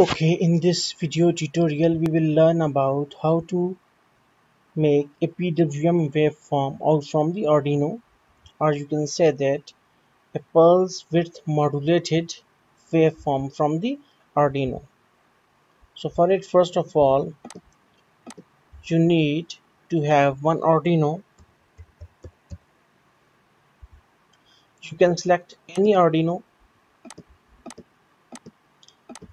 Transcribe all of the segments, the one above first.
Okay, in this video tutorial we will learn about how to make a PWM waveform out from the Arduino. Or you can say that a pulse width modulated waveform from the Arduino. So for it first of all you need to have one Arduino. You can select any Arduino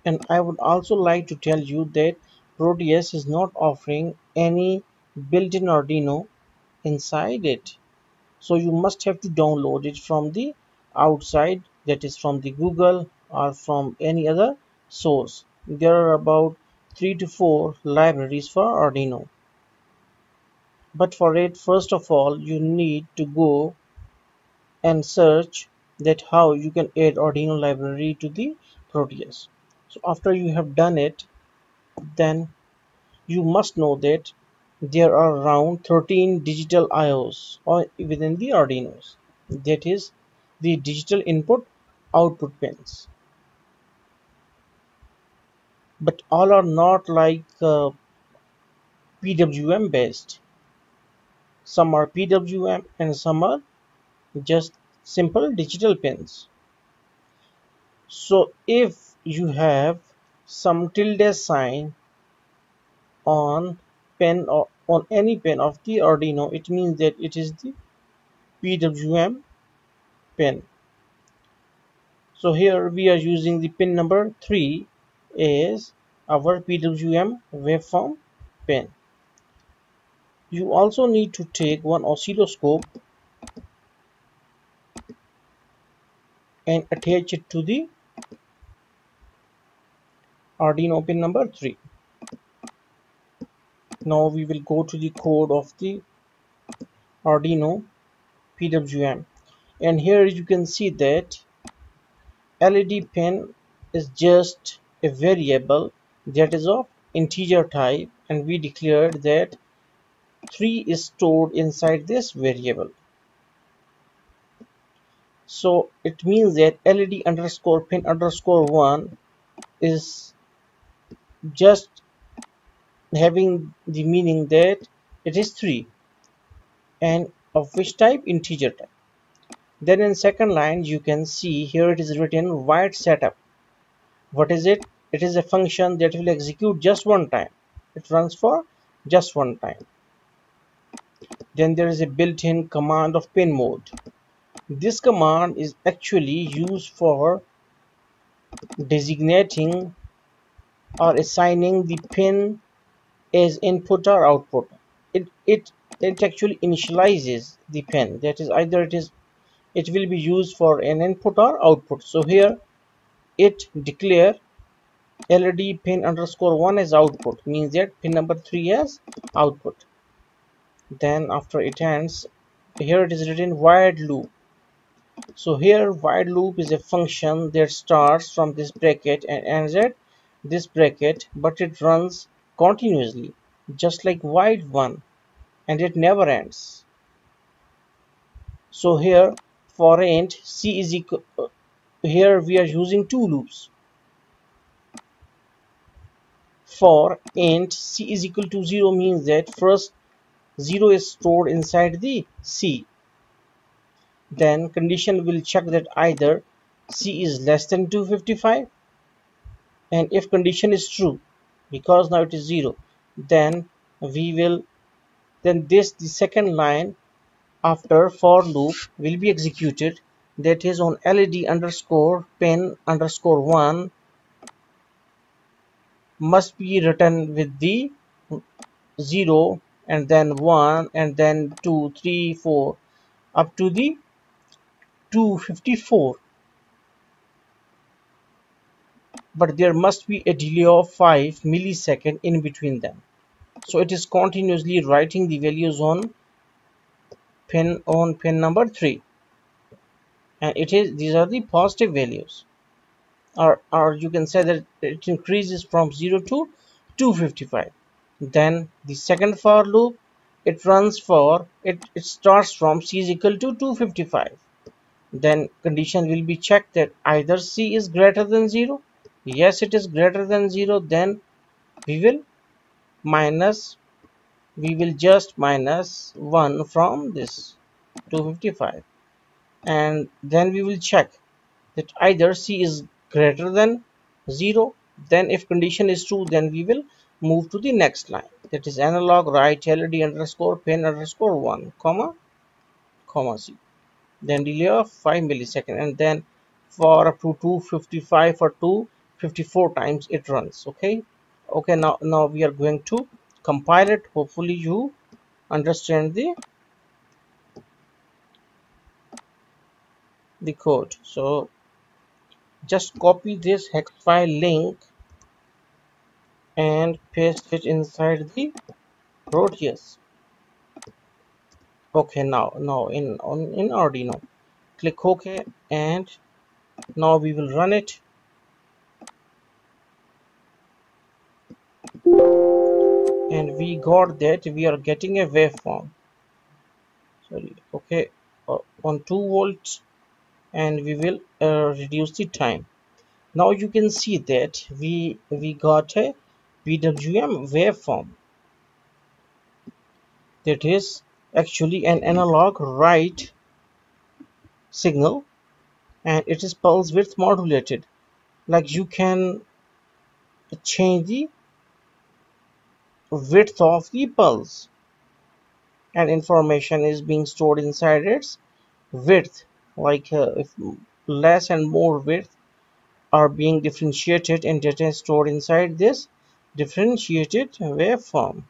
and I would also like to tell you that Proteus is not offering any built-in Arduino inside it. So you must have to download it from the outside that is from the Google or from any other source. There are about three to four libraries for Arduino. But for it first of all you need to go and search that how you can add Arduino library to the Proteus so after you have done it then you must know that there are around 13 digital IOs or within the Arduinos. That is the digital input output pins. But all are not like uh, PWM based. Some are PWM and some are just simple digital pins. So if you have some tilde sign on pen or on any pin of the Arduino. It means that it is the PWM pin so here we are using the pin number 3 is our PWM waveform pin you also need to take one oscilloscope and attach it to the Arduino pin number 3 now we will go to the code of the Arduino PWM and here you can see that LED pin is just a variable that is of integer type and we declared that 3 is stored inside this variable. So it means that led underscore pin underscore 1 is just having the meaning that it is 3 and of which type? Integer type. Then in second line you can see here it is written void setup. What is it? It is a function that will execute just one time. It runs for just one time. Then there is a built-in command of pin mode. This command is actually used for designating or assigning the pin as input or output. It it it actually initializes the pin. That is either it is it will be used for an input or output. So here it declare led pin underscore 1 as output. Means that pin number 3 as output. Then after it ends here it is written void loop. So here while loop is a function that starts from this bracket and ends at this bracket but it runs continuously just like while one and it never ends. So here for int c is equal uh, here we are using two loops. For int c is equal to 0 means that first 0 is stored inside the c. Then condition will check that either c is less than 255 and if condition is true because now it is 0 then we will then this the second line after for loop will be executed. That is on led underscore pin underscore 1 must be written with the 0 and then 1 and then 2 3 4 up to the 254 but there must be a delay of 5 millisecond in between them. So it is continuously writing the values on pin on pin number 3 and it is these are the positive values. Or or you can say that it increases from 0 to 255 then the second for loop it runs for it, it starts from c is equal to 255 then condition will be checked that either c is greater than 0 yes it is greater than 0 then we will minus we will just minus 1 from this 255 and then we will check that either c is greater than 0 then if condition is true then we will move to the next line. That is analog write led underscore pin underscore 1 comma comma c. Then delay of 5 millisecond. And then for up to 255 for 2 54 times it runs okay? Okay now now we are going to compile it. Hopefully you understand the the code. So just copy this hex file link and paste it inside the Proteus okay now now in on in Arduino. Click OK and now we will run it. And we got that we are getting a waveform. Sorry okay uh, on 2 volts and we will uh, reduce the time. Now you can see that we we got a PWM waveform. That is actually an analog write signal and it is pulse width modulated. Like you can change the width of the pulse. And information is being stored inside its width like uh, if less and more width are being differentiated and data stored inside this differentiated waveform.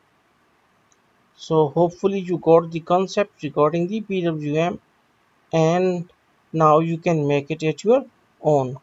So hopefully you got the concept regarding the PWM and now you can make it at your own